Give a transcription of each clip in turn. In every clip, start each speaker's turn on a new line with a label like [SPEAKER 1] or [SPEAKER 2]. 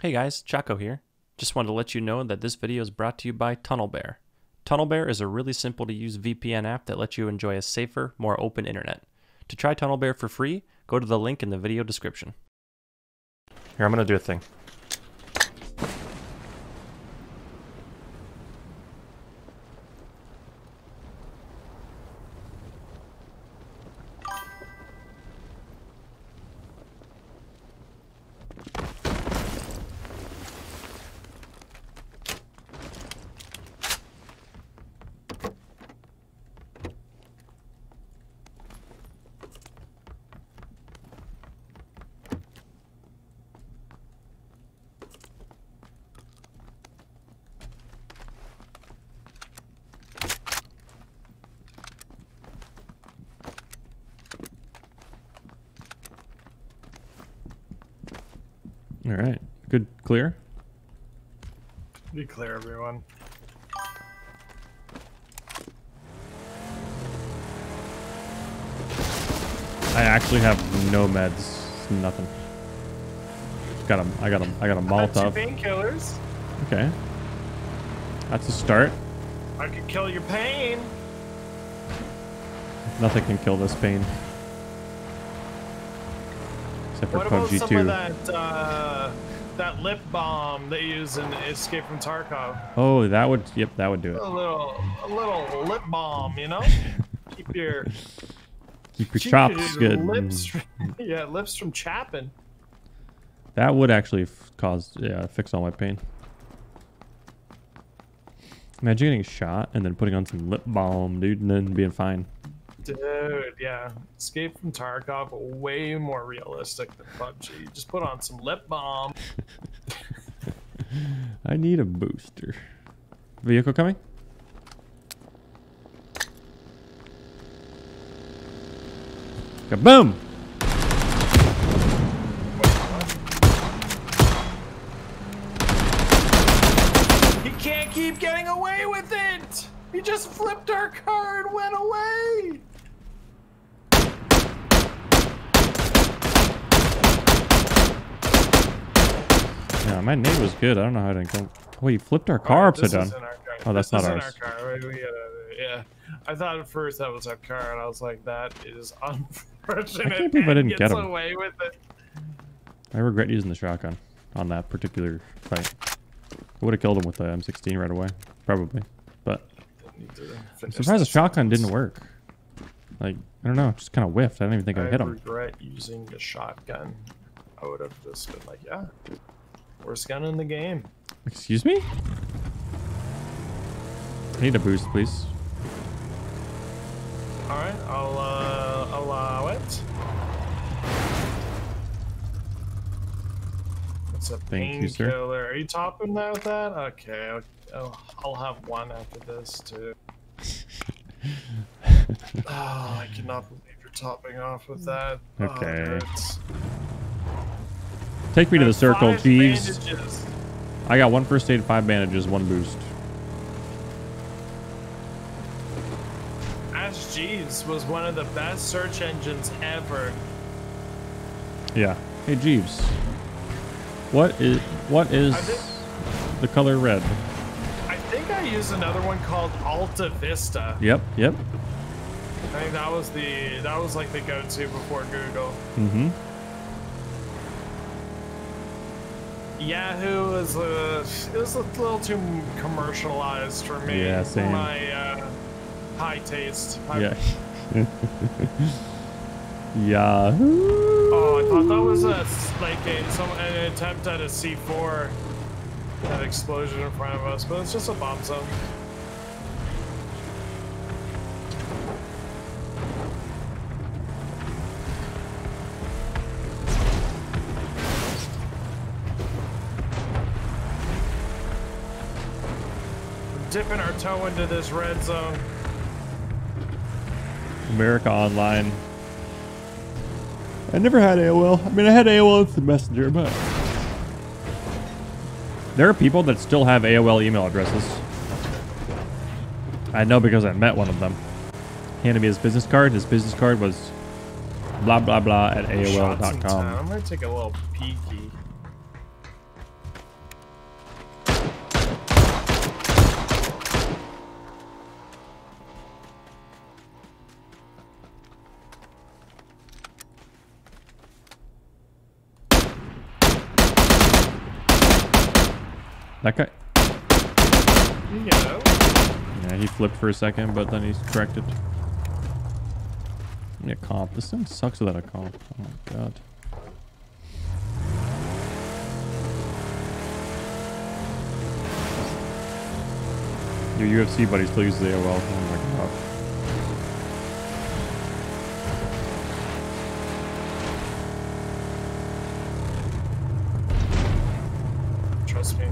[SPEAKER 1] Hey guys, Choco here. Just wanted to let you know that this video is brought to you by TunnelBear. TunnelBear is a really simple to use VPN app that lets you enjoy a safer, more open internet. To try TunnelBear for free, go to the link in the video description. Here, I'm gonna do a thing. All right, good, clear.
[SPEAKER 2] Be clear, everyone.
[SPEAKER 1] I actually have no meds, nothing. Got a, I got a, I got a Molotov.
[SPEAKER 2] painkillers.
[SPEAKER 1] Okay, that's a start.
[SPEAKER 2] I could kill your pain.
[SPEAKER 1] Nothing can kill this pain. Except for
[SPEAKER 2] What about
[SPEAKER 1] PUBG
[SPEAKER 2] some
[SPEAKER 1] 2.
[SPEAKER 2] of that uh, that lip balm they use in Escape from Tarkov?
[SPEAKER 1] Oh, that would, yep, that would do it.
[SPEAKER 2] A little, a little lip balm, you know. Keep your
[SPEAKER 1] Keep your
[SPEAKER 2] keep
[SPEAKER 1] chops
[SPEAKER 2] your
[SPEAKER 1] good.
[SPEAKER 2] Lips, from, yeah, lips from chapping.
[SPEAKER 1] That would actually f- cause, yeah, fix all my pain. Imagine getting shot and then putting on some lip balm, dude, and then being fine.
[SPEAKER 2] Dude, yeah. Escape from Tarkov, way more realistic than PUBG. Just put on some lip balm.
[SPEAKER 1] I need a booster. Vehicle coming? Kaboom!
[SPEAKER 2] He can't keep getting away with it! He just flipped our car and went away!
[SPEAKER 1] Yeah, my nade was good. I don't know how I didn't go. Oh, you flipped our car
[SPEAKER 2] Alright,
[SPEAKER 1] upside down.
[SPEAKER 2] car.
[SPEAKER 1] Oh, that's
[SPEAKER 2] This
[SPEAKER 1] not ours.
[SPEAKER 2] Our car. We- we gotta- yeah, I thought at first that was our car, and I was like, "That is unfortunate."
[SPEAKER 1] I can't believe I didn't get him.
[SPEAKER 2] away with it.
[SPEAKER 1] I regret using the shotgun on that particular fight. I would have killed him with the M16 right away, probably. But I'm surprised the shotgun didn't work. Like, I don't know, just kind of whiffed. I didn't even think I,
[SPEAKER 2] I
[SPEAKER 1] hit him.
[SPEAKER 2] I regret using the shotgun. I would have just been like, "Yeah, worst gun in the game."
[SPEAKER 1] Excuse me? I need a boost, please.
[SPEAKER 2] All right, I'll uh, allow it. It's a
[SPEAKER 1] Thank you, sir.
[SPEAKER 2] painkiller. Are you topping that with that? Okay, I'll, I'll, I'll have one after this too. oh, I cannot believe you're topping off with that. Oh,
[SPEAKER 1] Okay.
[SPEAKER 2] hurts.
[SPEAKER 1] Take me to the circle, Jeeves.
[SPEAKER 2] bandages.
[SPEAKER 1] I got one first aid, five bandages, one boost.
[SPEAKER 2] Ask Jeeves was one of the best search engines ever.
[SPEAKER 1] Yeah. Hey, Jeeves. What is what is
[SPEAKER 2] think-
[SPEAKER 1] the color red?
[SPEAKER 2] I think I used another one called Alta Vista.
[SPEAKER 1] Yep, yep.
[SPEAKER 2] I think that was the that was like the go-to before Google.
[SPEAKER 1] Mm-hmm.
[SPEAKER 2] Yahoo was uh, it was a little too commercialized for me.
[SPEAKER 1] Yeah, same.
[SPEAKER 2] My uh, high taste. I-
[SPEAKER 1] Yeah. Yahoo.
[SPEAKER 2] Oh, I thought that was a like a some an attempt at a C4 that explosion in front of us, but it's just a bomb zone. Dipping our toe into this red zone.
[SPEAKER 1] America Online. I never had AOL. I mean, I had AOL Instant Messenger, but there are people that still have AOL email addresses. I know because I met one of them. Handed me his business card. His business card was blah blah blah at
[SPEAKER 2] Shots in town.
[SPEAKER 1] AOL.com.
[SPEAKER 2] I'm gonna take a little peeky.
[SPEAKER 1] That guy.
[SPEAKER 2] Out.
[SPEAKER 1] Yeah, he flipped for a second, but then he's corrected. Yeah, comp. This thing sucks without a comp. Oh my god. Your UFC buddy still uses AOL. Oh my god.
[SPEAKER 2] Trust me.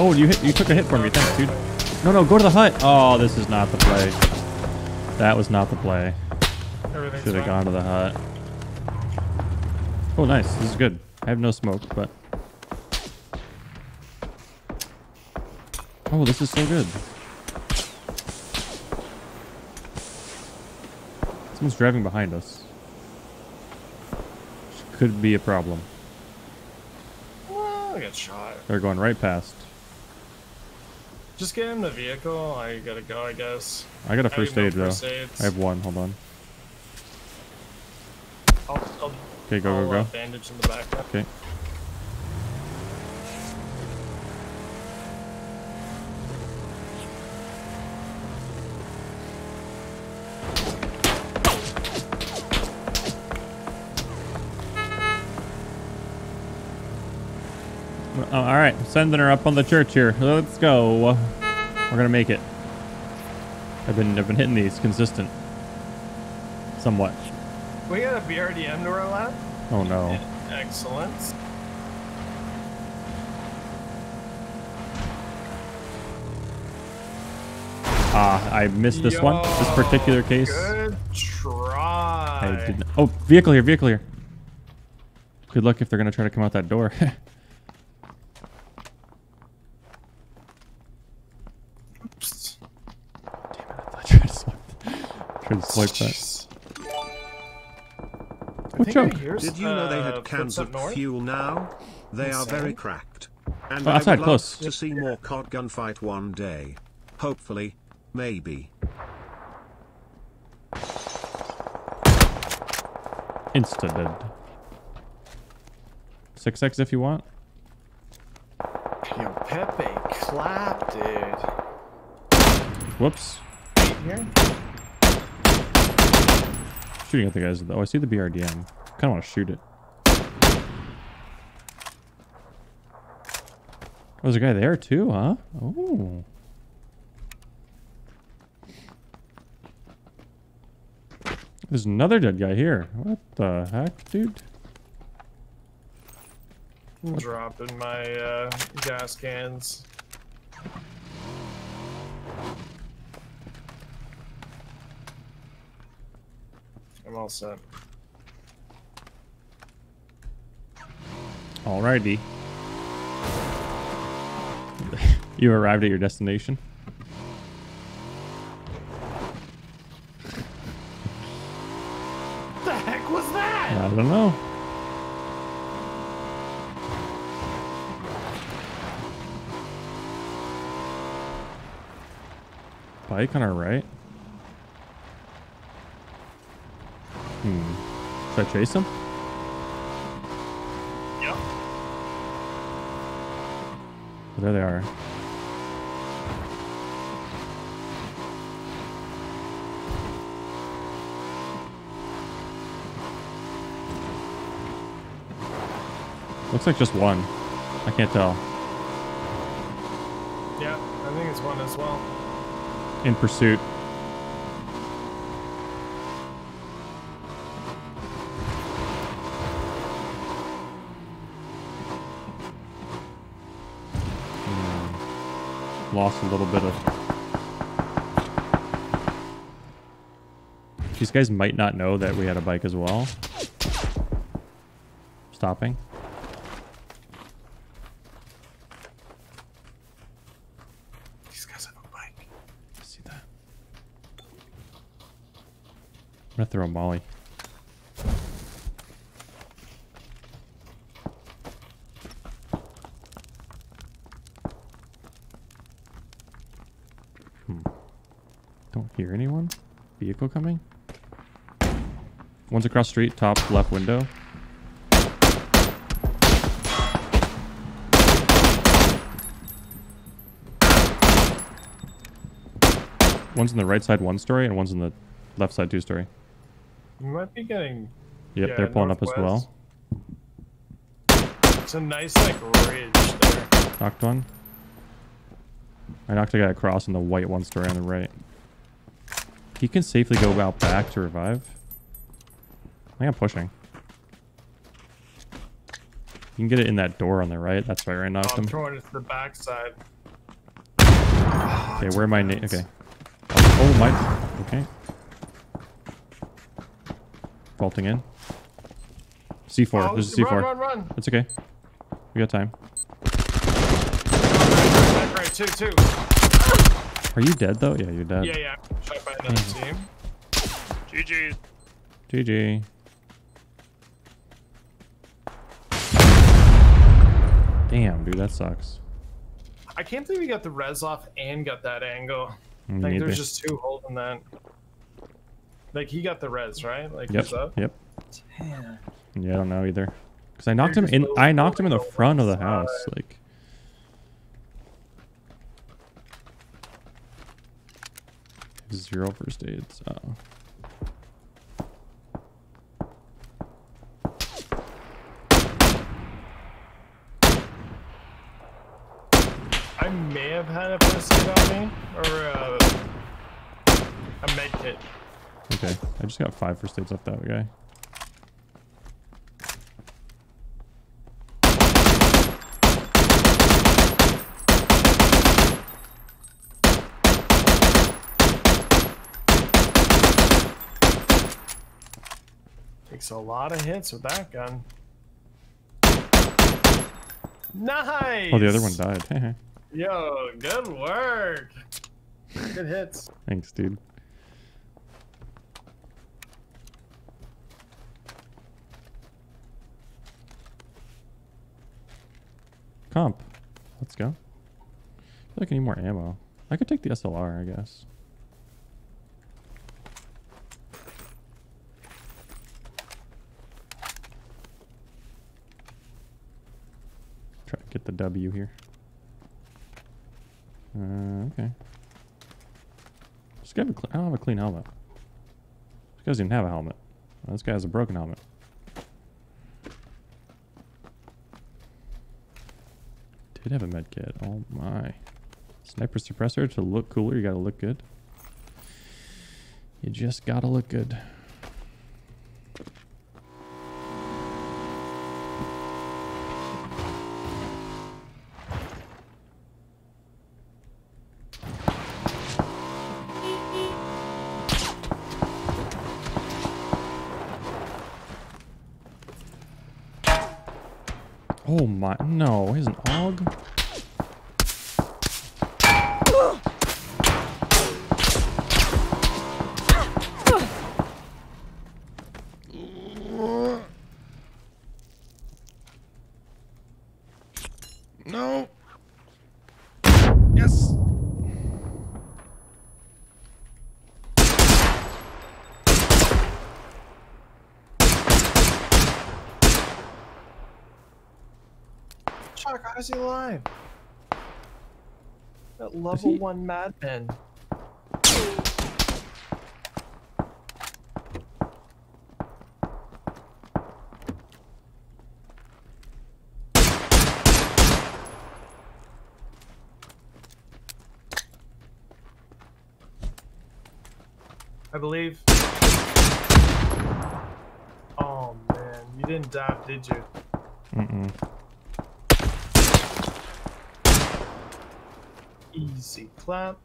[SPEAKER 1] Oh, you hit you took a hit for me, thanks, dude. No no, go to the hut. Oh, this is not the play. That was not the play. Should have gone to the hut. Oh nice, this is good. I have no smoke, but Oh, this is so good. Someone's driving behind us. Which could be a problem.
[SPEAKER 2] Well, I got shot.
[SPEAKER 1] They're going right past.
[SPEAKER 2] Just get in the vehicle. I gotta go, I guess.
[SPEAKER 1] I got a
[SPEAKER 2] I
[SPEAKER 1] first
[SPEAKER 2] no
[SPEAKER 1] aid though.
[SPEAKER 2] aids.
[SPEAKER 1] I have one. Hold on.
[SPEAKER 2] I'll, I'll,
[SPEAKER 1] Okay, go
[SPEAKER 2] I'll,
[SPEAKER 1] go
[SPEAKER 2] uh,
[SPEAKER 1] go.
[SPEAKER 2] bandage in the back.
[SPEAKER 1] Okay. Oh, all right, sending her up on the church here. Let's go. We're gonna make it. I've been I've been hitting these consistent, somewhat.
[SPEAKER 2] We got a BRDM to our left.
[SPEAKER 1] Oh no.
[SPEAKER 2] Excellent.
[SPEAKER 1] Ah, I missed this one. This particular case.
[SPEAKER 2] Good try.
[SPEAKER 1] I didn't. Oh, vehicle here, vehicle here. Good luck if they're gonna try to come out that door.
[SPEAKER 2] Oops.
[SPEAKER 1] Damn it! I tried to swipe. Tried to swipe that. What
[SPEAKER 2] think
[SPEAKER 1] joke?
[SPEAKER 3] Did you know they
[SPEAKER 2] uh,
[SPEAKER 3] had cans
[SPEAKER 2] footstep
[SPEAKER 3] of
[SPEAKER 2] north.
[SPEAKER 3] fuel now? They are very cracked. And
[SPEAKER 1] Oh,
[SPEAKER 3] I
[SPEAKER 1] outside,
[SPEAKER 3] would
[SPEAKER 1] close.
[SPEAKER 3] to see more COD gunfight one day. Hopefully. Maybe.
[SPEAKER 1] Insta dead. Six X if you want.
[SPEAKER 2] Yo, Pepe, clap, dude.
[SPEAKER 1] Whoops.
[SPEAKER 2] Right here.
[SPEAKER 1] Shooting at the guys. Oh, I see the BRDM. Kind of want to shoot it. Oh, there's a guy there too, huh? Oh. There's another dead guy here. What the heck, dude?
[SPEAKER 2] Dropping my uh, gas cans. I'm all set.
[SPEAKER 1] Alrighty. you arrived at your destination.
[SPEAKER 2] What the heck was that?
[SPEAKER 1] I don't know. Bike on our right. Hmm. Should I chase him?
[SPEAKER 2] Yep.
[SPEAKER 1] Oh, there they are. Looks like just one. I can't tell.
[SPEAKER 2] Yeah, I think it's one as well.
[SPEAKER 1] In pursuit. Lost a little bit of. These guys might not know that we had a bike as well. Stopping.
[SPEAKER 2] These guys have a bike.
[SPEAKER 1] I see that. I'm gonna throw a molly. people coming? One's across street, top left window. One's in the right side one story, and one's in the left side two story.
[SPEAKER 2] You might be getting...
[SPEAKER 1] Yep,
[SPEAKER 2] yeah,
[SPEAKER 1] they're pulling northwest. up as well.
[SPEAKER 2] It's a nice, like, ridge there.
[SPEAKER 1] Knocked one. I knocked a guy across in the white one story on the right. He can safely go out back to revive. I think I'm pushing. You can get it in that door on the right. That's right, right?
[SPEAKER 2] Oh,
[SPEAKER 1] Knocked
[SPEAKER 2] I'm
[SPEAKER 1] him.
[SPEAKER 2] throwing it to the backside.
[SPEAKER 1] Okay, where am I? Na- okay. Oh, oh my. Okay. Vaulting in. C4.
[SPEAKER 2] Oh,
[SPEAKER 1] There's a C4.
[SPEAKER 2] Run, run, run!
[SPEAKER 1] It's okay. We got time.
[SPEAKER 2] Back right, two, two.
[SPEAKER 1] Are you dead though? Yeah, you're dead.
[SPEAKER 2] Yeah, yeah. Shot by another hmm. team. GG.
[SPEAKER 1] GG. Damn, dude, that sucks.
[SPEAKER 2] I can't believe you got the res off and got that angle.
[SPEAKER 1] Me
[SPEAKER 2] Like,
[SPEAKER 1] neither.
[SPEAKER 2] there's just two holding that. Like, he got the res, right? Like,
[SPEAKER 1] Yep.
[SPEAKER 2] he's up.
[SPEAKER 1] Yep.
[SPEAKER 2] Damn.
[SPEAKER 1] Yeah, I don't know either. Cause I knocked
[SPEAKER 2] You're
[SPEAKER 1] him in. I knocked him in the front of the
[SPEAKER 2] one
[SPEAKER 1] house. Like. Zero first aids. Oh.
[SPEAKER 2] I may have had a first aid on me, or uh, a med kit.
[SPEAKER 1] Okay. I just got five first aids off that guy.
[SPEAKER 2] Takes a lot of hits with that gun. Nice.
[SPEAKER 1] Oh, the other one died.
[SPEAKER 2] Yo, good work. Good hits.
[SPEAKER 1] Thanks, dude. Comp. Let's go. I feel like I need more ammo. I could take the SLR, I guess. Try to get the W here. Uh, okay. This guy I don't have a clean helmet. This guy doesn't even have a helmet. Oh, this guy has a broken helmet. Did have a med kit. Oh my. Sniper suppressor to look cooler, you gotta look good. You just gotta look good. Oh my, no, he's an AUG? No. Yes.
[SPEAKER 2] Chuck, how is he alive? That level
[SPEAKER 1] he?
[SPEAKER 2] one madman. I believe. Oh man, you didn't die, did you?
[SPEAKER 1] Mm-mm.
[SPEAKER 2] Easy clap.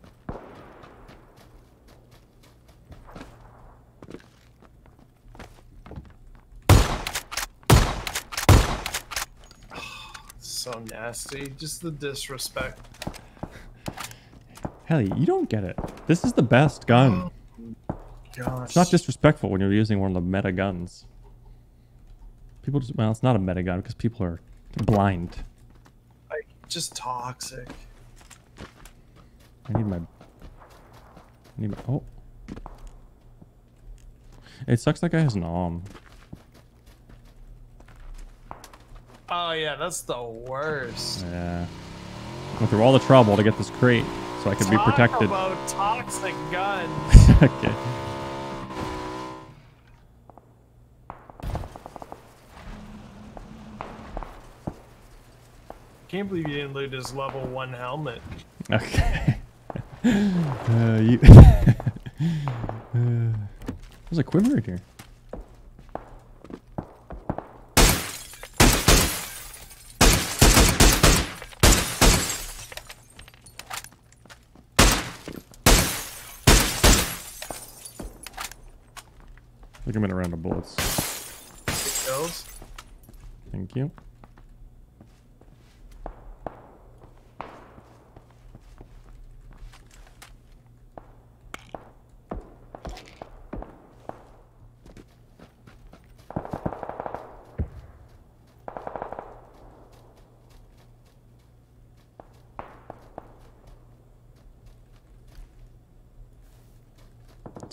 [SPEAKER 2] So nasty. Just the disrespect.
[SPEAKER 1] Hali, you don't get it. This is the best gun.
[SPEAKER 2] Oh, gosh.
[SPEAKER 1] It's not disrespectful when you're using one of the meta guns. People just, well, it's not a meta gun because people are blind.
[SPEAKER 2] like just toxic.
[SPEAKER 1] I need my. I need my. Oh. It sucks that guy has an arm.
[SPEAKER 2] Oh yeah, that's the worst.
[SPEAKER 1] Yeah. Went through all the trouble to get this crate. so I be
[SPEAKER 2] Talk
[SPEAKER 1] protected.
[SPEAKER 2] about toxic guns.
[SPEAKER 1] okay.
[SPEAKER 2] Can't believe you didn't loot his level one helmet.
[SPEAKER 1] Okay. Uh, you. uh, there's a quiver right here. Look, I'm in a round of bullets.
[SPEAKER 2] Kills.
[SPEAKER 1] Thank you.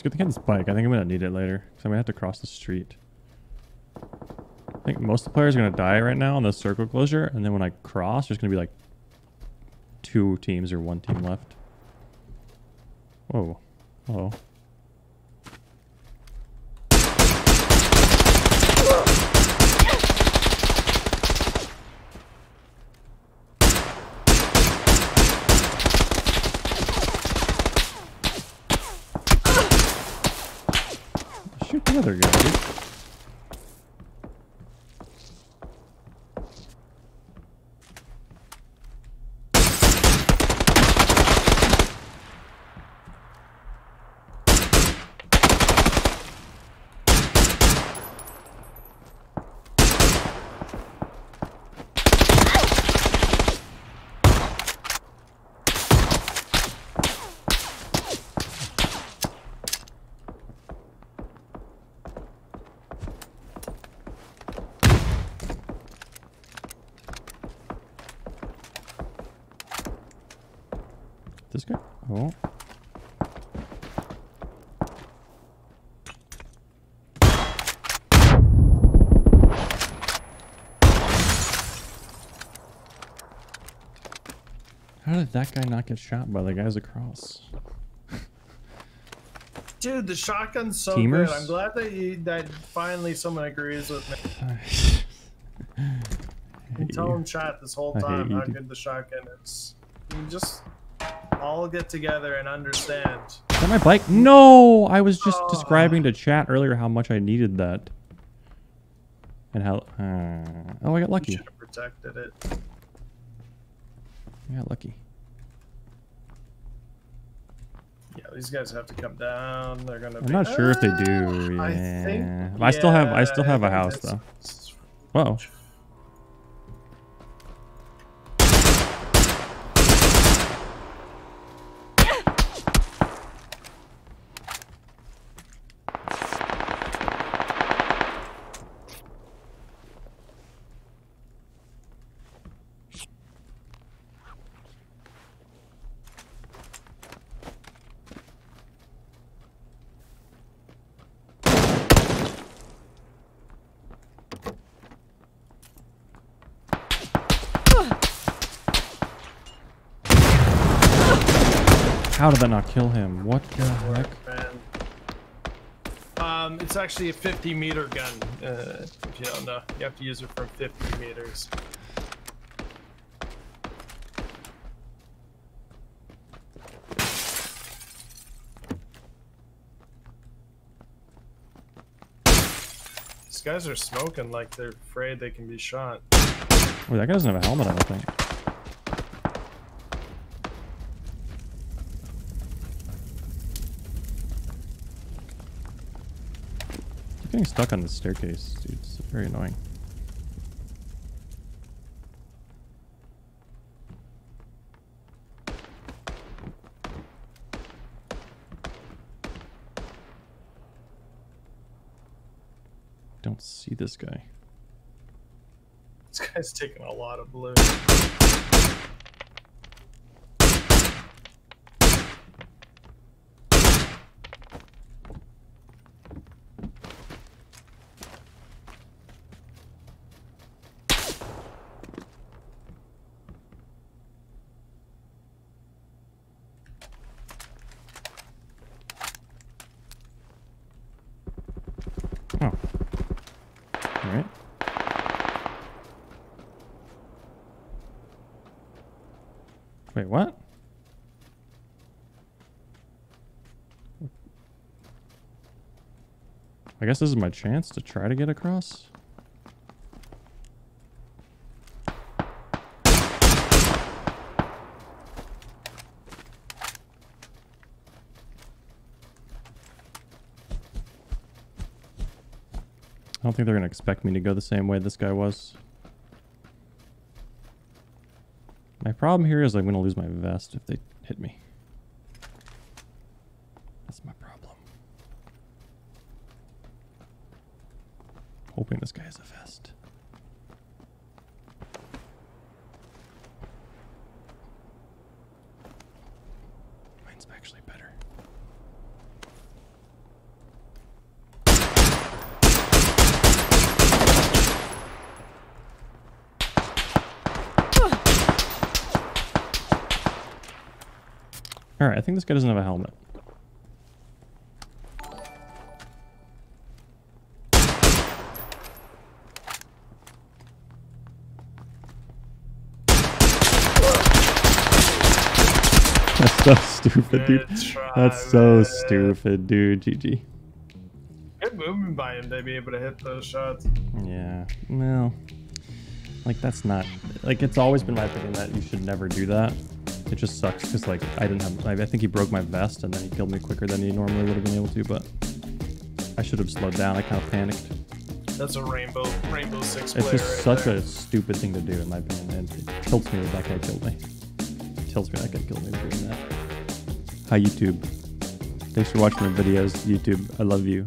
[SPEAKER 1] It's good to get this bike. I think I'm gonna need it later because I'm gonna have to cross the street. I think most of the players are gonna die right now on the circle closure, and then when I cross, there's gonna be like two teams or one team left. Whoa. Hello. Shoot the other guy, This guy? Oh. How did that guy not get shot by the guys across?
[SPEAKER 2] Dude, the shotgun's so
[SPEAKER 1] Teamers?
[SPEAKER 2] good. I'm glad that you that finally someone agrees with me. I've been telling chat this whole time
[SPEAKER 1] you,
[SPEAKER 2] how
[SPEAKER 1] dude.
[SPEAKER 2] good the shotgun is. You just all get together and understand.
[SPEAKER 1] Is that my bike? No! I was just
[SPEAKER 2] Oh.
[SPEAKER 1] describing to chat earlier how much I needed that. And how... Uh, oh, I got
[SPEAKER 2] You
[SPEAKER 1] lucky.
[SPEAKER 2] should have protected it.
[SPEAKER 1] I got lucky.
[SPEAKER 2] Yeah, these guys have to come down. They're gonna.
[SPEAKER 1] I'm
[SPEAKER 2] be,
[SPEAKER 1] not sure if they do.
[SPEAKER 2] Ah, I
[SPEAKER 1] Yeah.
[SPEAKER 2] think.
[SPEAKER 1] I still have- I still have a house,
[SPEAKER 2] though.
[SPEAKER 1] Whoa. How did that not kill him? What the heck?
[SPEAKER 2] Um, it's actually a 50 meter gun. Uh, if you don't know, you have to use it from 50 meters. These guys are smoking like they're afraid they can be shot.
[SPEAKER 1] Wait, that guy doesn't have a helmet, I don't think. Getting stuck on the staircase, dude. It's very annoying. Don't see this guy.
[SPEAKER 2] This guy's taking a lot of blue.
[SPEAKER 1] Wait, what? I guess this is my chance to try to get across. I don't think they're going to expect me to go the same way this guy was. My problem here is I'm going to lose my vest if they hit me. That's my problem. Hoping this guy has a vest. Mine's actually better. Alright, I think this guy doesn't have a helmet. so stupid, dude.
[SPEAKER 2] Try,
[SPEAKER 1] That's so
[SPEAKER 2] man.
[SPEAKER 1] stupid, dude. GG.
[SPEAKER 2] Good movement by him to be able to hit those shots.
[SPEAKER 1] Yeah. Well, like that's not like it's always been my opinion that you should never do that. It just sucks because like I didn't have. I I think he broke my vest and then he killed me quicker than he normally would have been able to. But I should have slowed down. I kind of panicked.
[SPEAKER 2] That's a rainbow rainbow six
[SPEAKER 1] It's just
[SPEAKER 2] right
[SPEAKER 1] such
[SPEAKER 2] there.
[SPEAKER 1] a stupid thing to do in my opinion, and it tilts me that that guy killed me. Tells me that guy killed me for doing that. Hi YouTube. Thanks for watching my videos, YouTube. I love you.